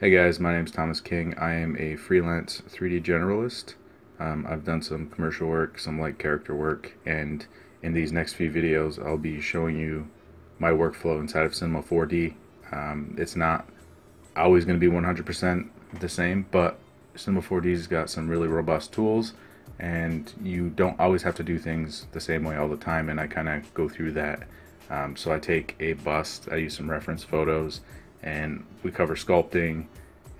Hey guys, my name is Thomas King. I am a freelance 3D generalist. Um, I've done some commercial work, some light character work, and in these next few videos I'll be showing you my workflow inside of Cinema 4D. Um, it's not always going to be 100% the same, but Cinema 4D's got some really robust tools and you don't always have to do things the same way all the time and I kind of go through that. Um, so I take a bust, I use some reference photos, and we cover sculpting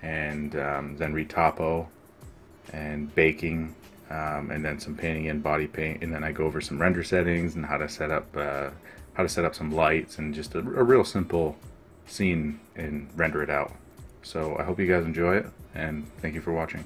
and um, then retopo and baking um, and then some painting in Bodypaint. And then I go over some render settings and how to set up uh, how to set up some lights and just a, a real simple scene and render it out. So I hope you guys enjoy it and thank you for watching